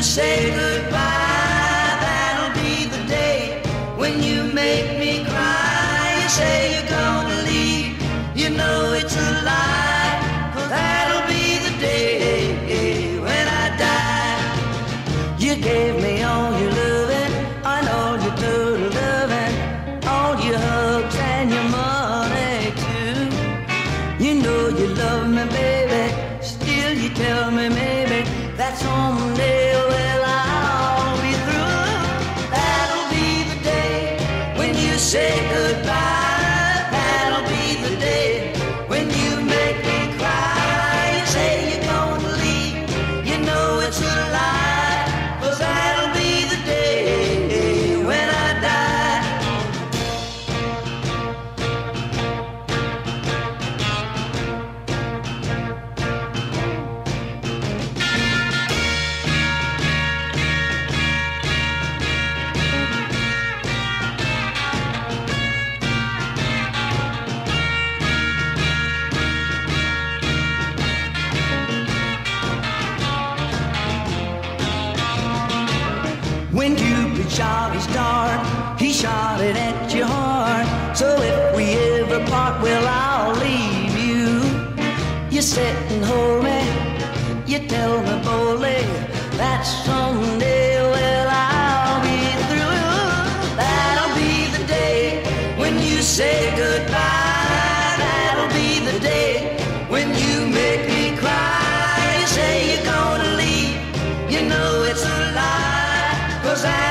you say goodbye. That'll be the day when you make me cry. You say you're gonna leave, you know it's a lie. Cause that'll be the day when I die. You gave me all your loving, and all your total loving, all your hugs and your money too. You know you love me, baby. Still, you tell me maybe that someday, you say goodbye. When Cupid shot his dart, he shot it at your heart. So if we ever part, well, I'll leave you. You sit and hold me, you tell me boldly that someday, well, I'll be through. That'll be the day when you say goodbye. Cause I